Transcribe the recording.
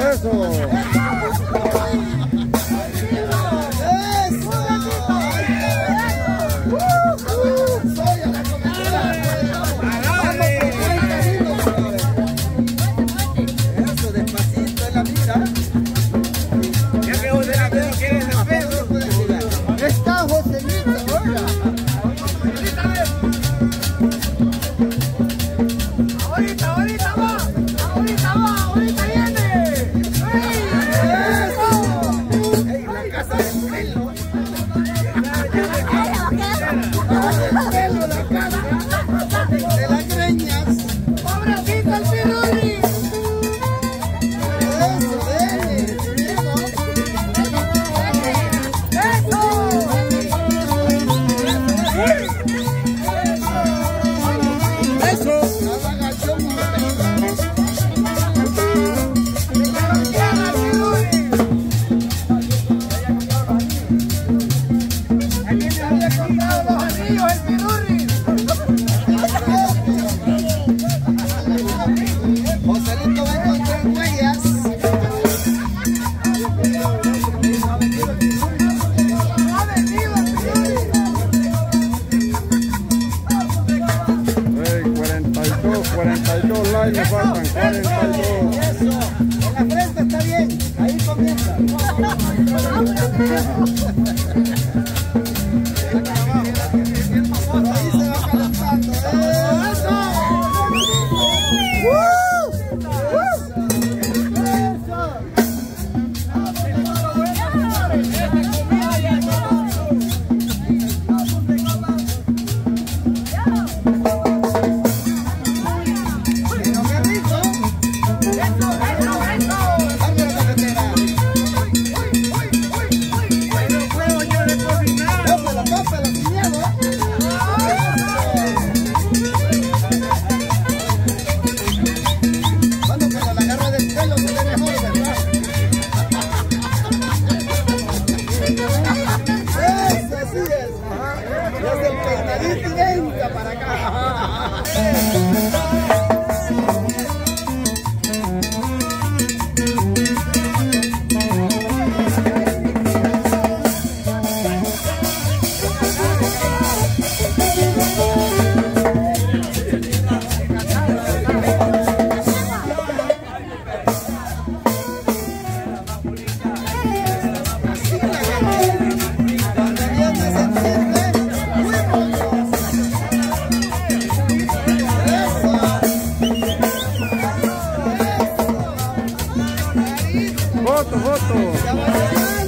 Eso, eso. Ah, ah, ah, ah. 42 likes, le faltan 42. Eso, en la frente está bien, ahí comienza. para acá. Joto, Joto.